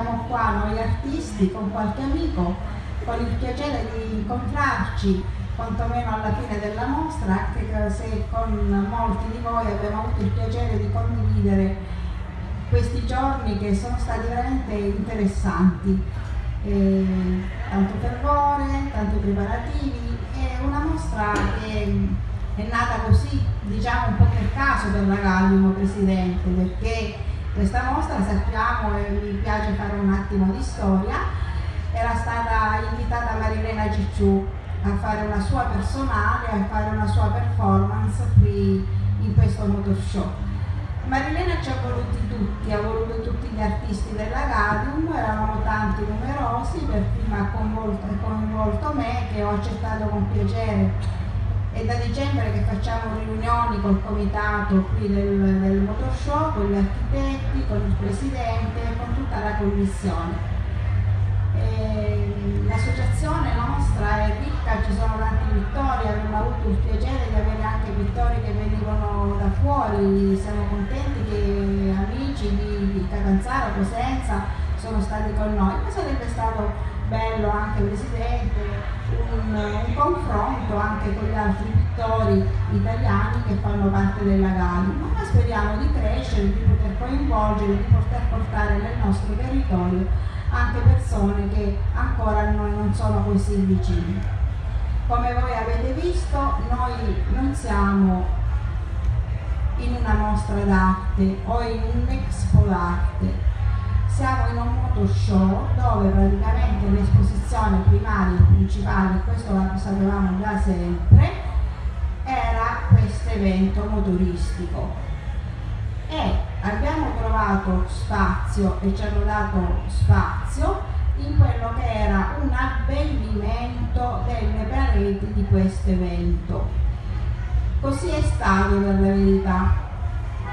siamo qua noi artisti con qualche amico, con il piacere di incontrarci quantomeno alla fine della mostra, anche se con molti di voi abbiamo avuto il piacere di condividere questi giorni che sono stati veramente interessanti. Eh, tanto fervore, tanti preparativi, è una mostra che è nata così, diciamo un po' per caso per la Gallimo Presidente, perché questa mostra sappiamo e mi piace fare un attimo di storia, era stata invitata Marilena Cicciù a fare una sua personale, a fare una sua performance qui in questo motor show. Marilena ci ha voluti tutti, ha voluto tutti gli artisti della Gadium, eravamo tanti numerosi, per prima ha coinvolto me che ho accettato con piacere è da dicembre che facciamo riunioni col comitato qui del, del motor show, con gli architetti, con il presidente, con tutta la commissione. L'associazione nostra è ricca, ci sono tanti vittori, abbiamo avuto il piacere di avere anche vittori che venivano da fuori, siamo contenti che amici di, di Catanzaro, Cosenza sono stati con noi, ma sarebbe stato bello anche Presidente, un, un, confronto anche con gli altri pittori italiani che fanno parte della Gali, ma speriamo di crescere, di poter coinvolgere, di poter portare nel nostro territorio anche persone che ancora a noi non sono così vicine. Come voi avete visto, noi non siamo in una mostra d'arte o in un expo d'arte, siamo in un moto show dove praticamente l'esposizione primaria e principale, questo lo sapevamo già sempre, era questo evento motoristico. E abbiamo trovato spazio e ci hanno dato spazio in quello che era un abbellimento delle pareti di questo evento. Così è stato per la verità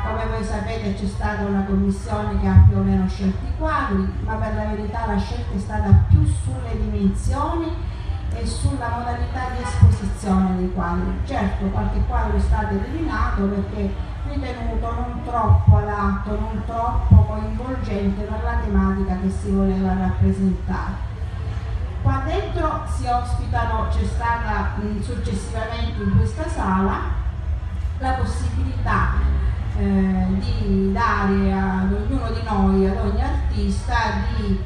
come voi sapete c'è stata una commissione che ha più o meno scelto i quadri, ma per la verità la scelta è stata più sulle dimensioni e sulla modalità di esposizione dei quadri. Certo, qualche quadro è stato eliminato perché ritenuto non troppo adatto, non troppo coinvolgente per la tematica che si voleva rappresentare. Qua dentro si ospitano, c'è stata successivamente in questa sala di dare ad ognuno di noi, ad ogni artista, di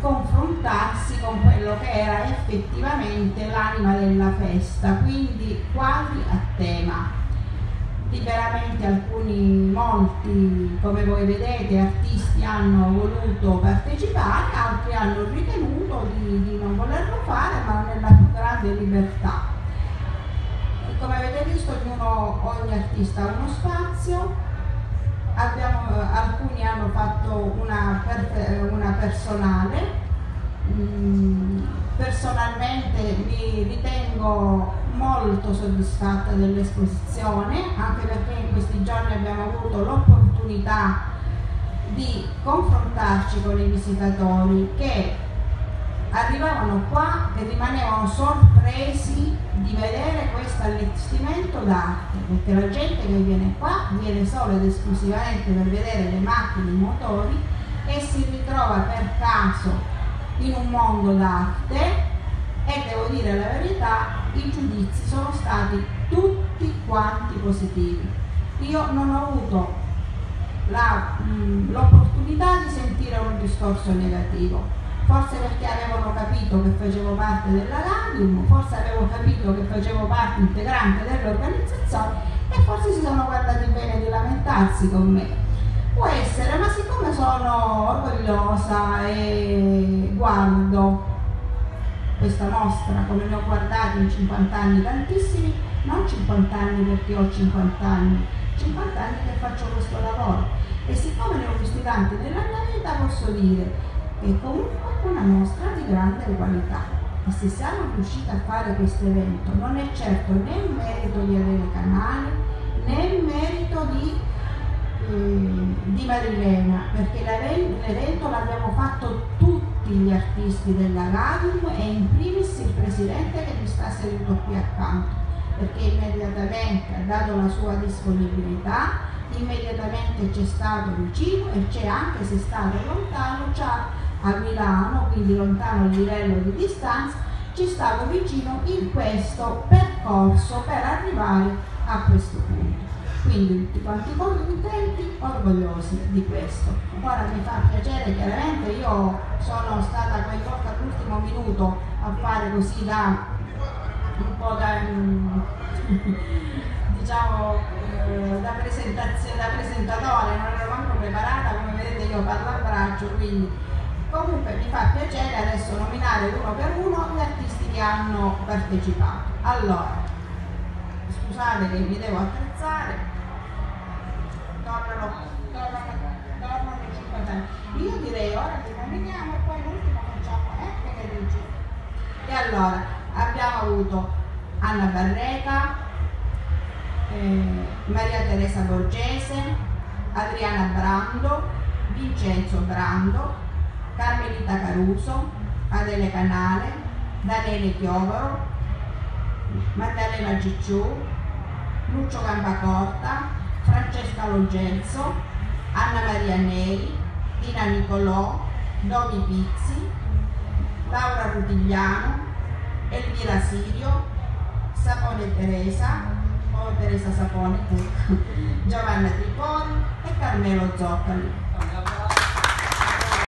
confrontarsi con quello che era effettivamente l'anima della festa, quindi quasi a tema. Liberamente alcuni, molti, come voi vedete, artisti hanno voluto partecipare, altri hanno ritenuto di, di non volerlo fare, ma nella più grande libertà. Come avete visto, ognuno, ogni artista ha uno spazio, abbiamo, alcuni hanno fatto una, una personale, mm, personalmente mi ritengo molto soddisfatta dell'esposizione, anche perché in questi giorni abbiamo avuto l'opportunità di confrontarci con i visitatori che arrivavano qua e rimanevano sorpresi di vedere questo allestimento d'arte, perché la gente che viene qua viene solo ed esclusivamente per vedere le macchine, i motori e si ritrova per caso in un mondo d'arte e devo dire la verità, i giudizi sono stati tutti quanti positivi. Io non ho avuto l'opportunità di sentire un discorso negativo forse perché avevano capito che facevo parte della Radium, forse avevo capito che facevo parte integrante dell'organizzazione e forse si sono guardati bene di lamentarsi con me. Può essere, ma siccome sono orgogliosa e guardo questa mostra come ne ho guardati in 50 anni tantissimi, non 50 anni perché ho 50 anni, 50 anni che faccio questo lavoro e siccome ne ho visti tanti nella mia vita posso dire e comunque una mostra di grande qualità. E se siamo riusciti a fare questo evento non è certo né il merito di avere canali né il merito di, eh, di Marilena, perché l'evento l'abbiamo fatto tutti gli artisti della Radium e in primis il presidente che mi sta seduto qui accanto, perché immediatamente ha dato la sua disponibilità, immediatamente c'è stato vicino e c'è anche se stato lontano, ci a Milano, quindi lontano il livello di distanza, ci stavo vicino in questo percorso per arrivare a questo punto. Quindi tutti quanti contenti, orgogliosi di questo. Ora mi fa piacere, chiaramente io sono stata coinvolta all'ultimo minuto a fare così da un po' da diciamo eh, da presentazione da presentatore, non ero manco preparata, come vedete io parlo a braccio, quindi comunque mi fa piacere adesso nominare uno per uno gli artisti che hanno partecipato. Allora, scusate che mi devo attrezzare tornano, tornano, tornano i 50 anni. Io direi ora che nominiamo e poi l'ultimo facciamo, eh? Che dici? E allora, abbiamo avuto Anna Barreca, eh, Maria Teresa Borgese, Adriana Brando, Vincenzo Brando, Carmelita Caruso, Adele Canale, Daniele Chiovaro, Maddalena Cicciù, Lucio Campacorta, Francesca Longenzo, Anna Maria Neri, Dina Nicolò, Domi Pizzi, Laura Rutigliano, Elvira Sirio, Sapone Teresa, o Teresa Sapone, Giovanna Triponi e Carmelo Zoccali.